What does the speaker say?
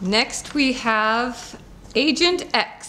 Next, we have Agent X.